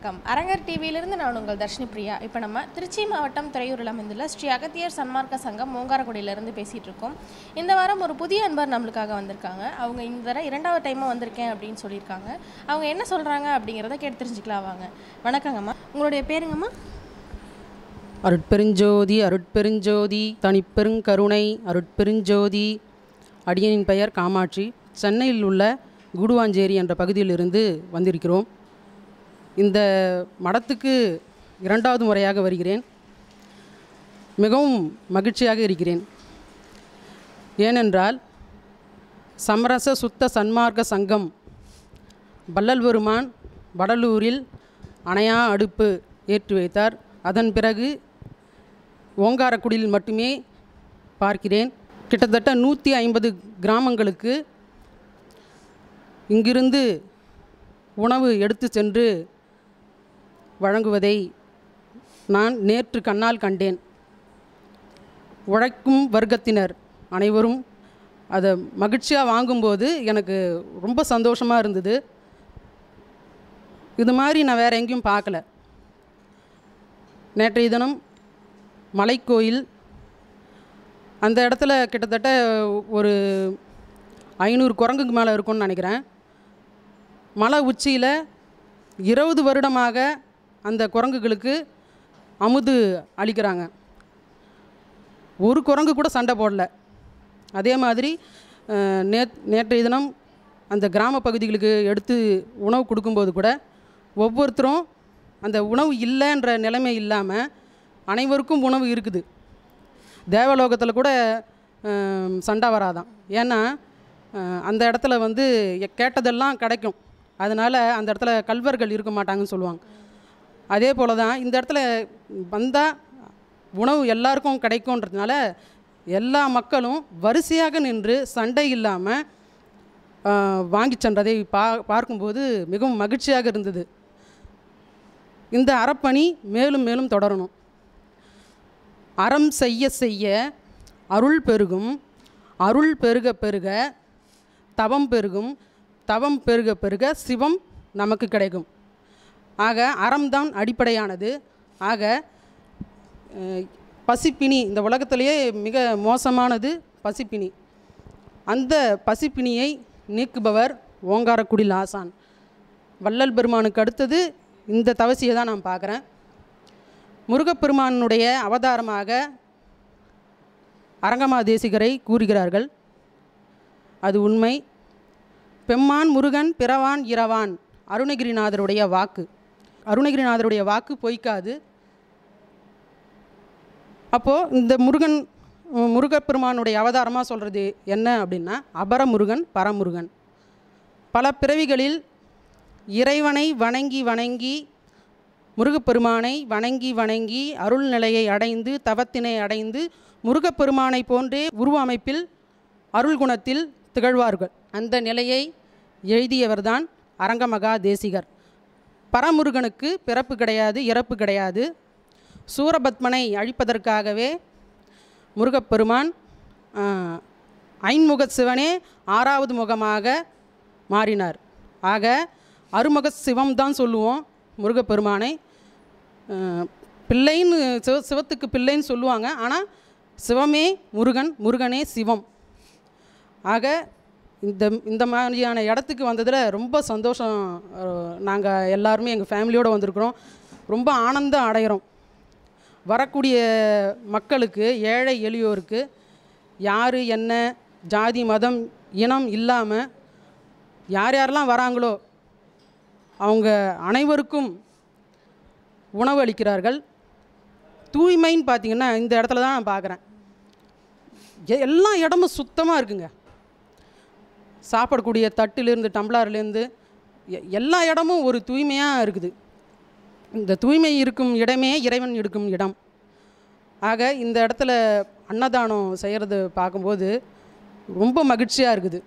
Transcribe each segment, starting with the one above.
வணக்கம். அரங்கர் டிவியிலிருந்து நான் உங்கள் தர்ஷினி பிரியா. இப்போ நம்ம திருச்சி மாவட்டம் துறையூரில் அமைந்துள்ள ஸ்ரீ அகத்தியர் சன்மார்க்க சங்கம் மூங்காரக்குடியிலேருந்து பேசிகிட்டு இருக்கோம் இந்த வாரம் ஒரு புதிய அன்பர் நம்மளுக்காக வந்திருக்காங்க. அவங்க இந்த தடவை இரண்டாவது டைமாக வந்திருக்கேன் அப்படின்னு சொல்லியிருக்காங்க. அவங்க என்ன சொல்கிறாங்க அப்படிங்கிறத கேட்டு தெரிஞ்சுக்கலாம் வாங்க. வணக்கங்கம்மா. உங்களுடைய பேருங்கம்மா? அருட்பெருஞ்சோதி அருட்பெருஞ்சோதி தனிப்பெருங்கருணை அருட்பெருஞ்சோதி. அடியனின் பெயர் காமாட்சி. சென்னையில் உள்ள குடுவாஞ்சேரி என்ற பகுதியிலிருந்து வந்திருக்கிறோம். இந்த மடத்துக்கு இரண்டாவது முறையாக வருகிறேன். மிகவும் மகிழ்ச்சியாக இருக்கிறேன். ஏனென்றால் சமரச சுத்த சன்மார்க்க சங்கம் வள்ளல் பெருமான் வடலூரில் அணையா அடுப்பு ஏற்றி வைத்தார். அதன் பிறகு ஓங்காரக்குடியில் மட்டுமே பார்க்கிறேன். கிட்டத்தட்ட நூற்றி ஐம்பது கிராமங்களுக்கு இங்கிருந்து உணவு எடுத்து சென்று வழங்குவதை நான் நேற்று கண்ணால் கண்டேன். உழைக்கும் வர்க்கத்தினர் அனைவரும் அதை மகிழ்ச்சியாக வாங்கும்போது எனக்கு ரொம்ப சந்தோஷமாக இருந்தது. இது மாதிரி நான் வேறு எங்கேயும் பார்க்கல. நேற்றைய தினம் மலைக்கோயில் அந்த இடத்துல கிட்டத்தட்ட ஒரு ஐநூறு குரங்குக்கு மேலே இருக்கும்னு நினைக்கிறேன். மலை உச்சியில் இருபது வருடமாக அந்த குரங்குகளுக்கு அமுது அளிக்கிறாங்க. ஒரு குரங்கு கூட சண்டை போடல. அதே மாதிரி நே நேற்றைய தினம் அந்த கிராம பகுதிகளுக்கு எடுத்து உணவு கொடுக்கும்போது கூட ஒவ்வொருத்தரும் அந்த உணவு இல்லைன்ற நிலைமை இல்லாமல் அனைவருக்கும் உணவு இருக்குது. தேவலோகத்தில் கூட சண்டை வராதான் ஏன்னா அந்த இடத்துல வந்து எ- கேட்டதெல்லாம் கிடைக்கும். அதனால் அந்த இடத்துல கல்வர்கள் இருக்க மாட்டாங்கன்னு சொல்லுவாங்க. அதே போல் தான் இந்த இடத்துல வந்தால் உணவு எல்லாருக்கும் கிடைக்கும்ன்றதுனால எல்லா மக்களும் வரிசையாக நின்று சண்டை இல்லாமல் வாங்கி சென்றதை பா பார்க்கும்போது மிகவும் மகிழ்ச்சியாக இருந்தது. இந்த அறப்பணி மேலும் மேலும் தொடரணும். அறம் செய்ய செய்ய அருள் பெருகும் அருள் பெருக பெருக தவம் பெருகும் தவம் பெருக பெருக சிவம் நமக்கு கிடைக்கும். ஆக அறம்தான் அடிப்படையானது. ஆக பசிப்பிணி பசிப்பினி இந்த உலகத்திலேயே மிக மோசமானது பசிப்பினி. அந்த பசிப்பினியை நீக்குபவர் ஓங்காரக்குடில் ஆசான். வள்ளல் பெருமானுக்கு அடுத்தது இந்த தவசியை தான் நான் பார்க்குறேன். முருகப்பெருமானுடைய அவதாரமாக அரங்கமாதேசிகரை கூறுகிறார்கள். அது உண்மை. பெம்மான் முருகன் பிறவான் இரவான் அருணகிரிநாதருடைய வாக்கு. அருணகிரிநாதருடைய வாக்கு பொய்க்காது. அப்போது இந்த முருகன் முருகப்பெருமானுடைய அவதாரமாக சொல்கிறது என்ன அப்படின்னா அபர முருகன் பரமுருகன். பல பிறவிகளில் இறைவனை வணங்கி வணங்கி முருகப்பெருமானை வணங்கி வணங்கி அருள் நிலையை அடைந்து தவத்தினை அடைந்து முருகப்பெருமானை போன்றே உருவ அமைப்பில் அருள் குணத்தில் திகழ்வார்கள். அந்த நிலையை எழுதியவர்தான் அரங்கமகா தேசிகர் பரமுருகனுக்கு பிறப்பு கிடையாது இறப்பு கிடையாது. சூரபத்மனை அழிப்பதற்காகவே முருகப்பெருமான் ஐன்முக சிவனே ஆறாவது முகமாக மாறினார். ஆக அருமுக சிவம் தான் சொல்லுவோம் முருகப்பெருமானை. பிள்ளைன்னு சிவ சிவத்துக்கு பிள்ளைன்னு சொல்லுவாங்க. ஆனால் சிவமே முருகன் முருகனே சிவம். ஆக இந்த இந்த மாதிரியான இடத்துக்கு வந்ததில் ரொம்ப சந்தோஷம் நாங்கள் எல்லாருமே எங்கள் ஃபேமிலியோடு வந்திருக்கிறோம். ரொம்ப ஆனந்தம் அடைகிறோம் வரக்கூடிய மக்களுக்கு ஏழை எளியோருக்கு யார் என்ன ஜாதி மதம் இனம் இல்லாமல் யார் யாரெல்லாம் வராங்களோ அவங்க அனைவருக்கும் உணவு அளிக்கிறார்கள். தூய்மைன்னு பார்த்திங்கன்னா இந்த இடத்துல தான் நான் பார்க்குறேன் எ- எல்லா இடமும் சுத்தமாக இருக்குங்க. சாப்பிடக்கூடிய தட்டிலேருந்து டம்ளர்லேருந்து எ- எல்லா இடமும் ஒரு தூய்மையாக இருக்குது. இந்த தூய்மை இருக்கும் இடமே இறைவன் இருக்கும் இடம். ஆக இந்த இடத்துல அன்னதானம் செய்கிறது பார்க்கும்போது ரொம்ப மகிழ்ச்சியாக இருக்குது.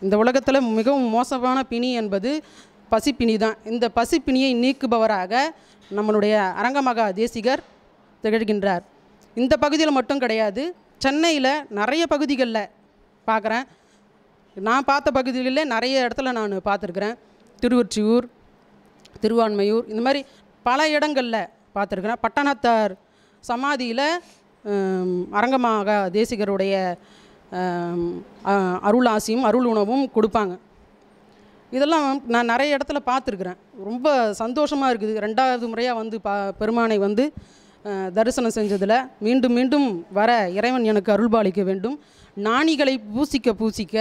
இந்த உலகத்தில் மிகவும் மோசமான பிணி என்பது பசிப்பிணி தான். இந்த பசிப்பிணியை நீக்குபவராக நம்மளுடைய அரங்கமகா தேசிகர் திகழ்கின்றார். இந்த பகுதியில் மட்டும் கிடையாது சென்னையில் நிறைய பகுதிகளில் பார்க்குறேன் நான் பார்த்த பகுதிகளில் நிறைய இடத்துல நான் பார்த்துருக்குறேன். திருவொற்றியூர் திருவான்மையூர் இந்த மாதிரி பல இடங்களில் பார்த்துருக்குறேன். பட்டணத்தார் சமாதியில் அரங்கமாக தேசிகருடைய அருளாசியும் அருள் உணவும் கொடுப்பாங்க. இதெல்லாம் நான் நிறைய இடத்துல பார்த்துருக்குறேன். ரொம்ப சந்தோஷமாக இருக்குது. ரெண்டாவது முறையாக வந்து பா பெருமானை வந்து தரிசனம் செஞ்சதில். மீண்டும் மீண்டும் வர இறைவன் எனக்கு அருள்பாலிக்க வேண்டும். நாணிகளை பூசிக்க பூசிக்க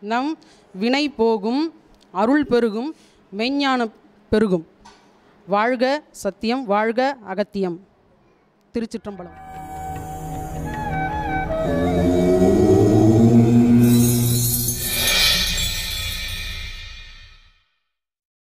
நம் வினை போகும் அருள் பெருகும் மெய்ஞானம் பெருகும். வாழ்க சத்தியம் வாழ்க அகத்தியம். திருச்சிற்றம்பலம்.